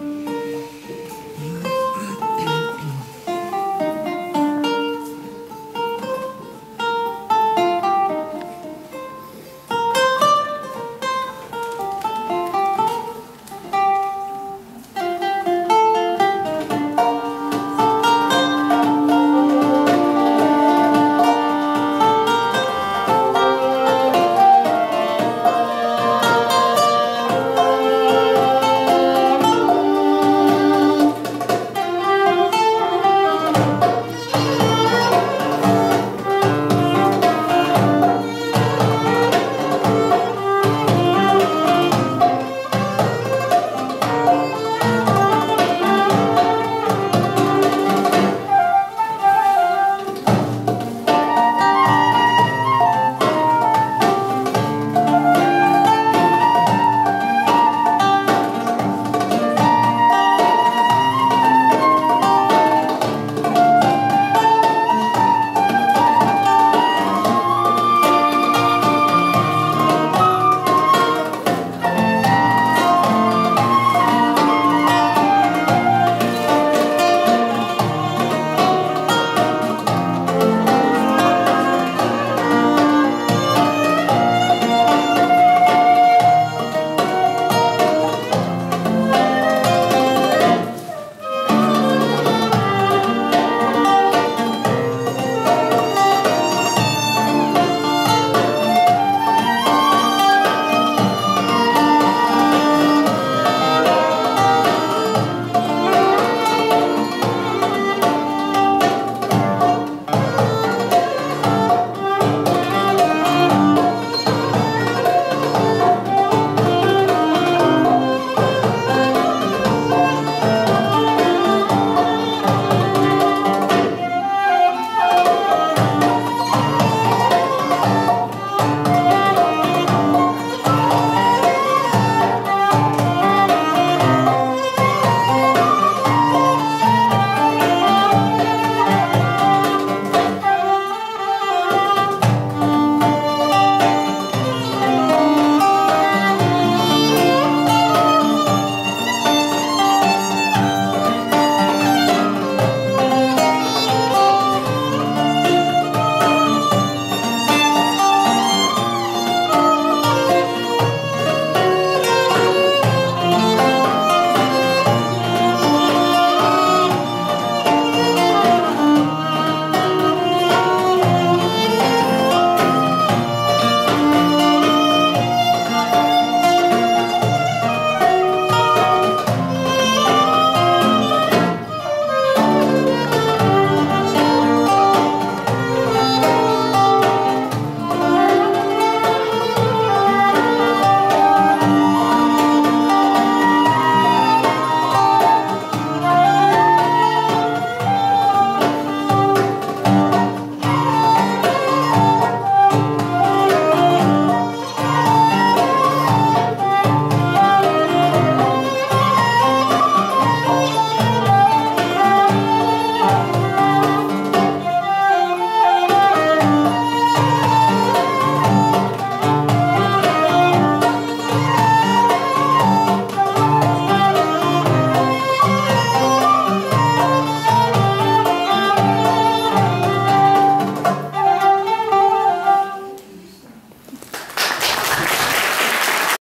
了。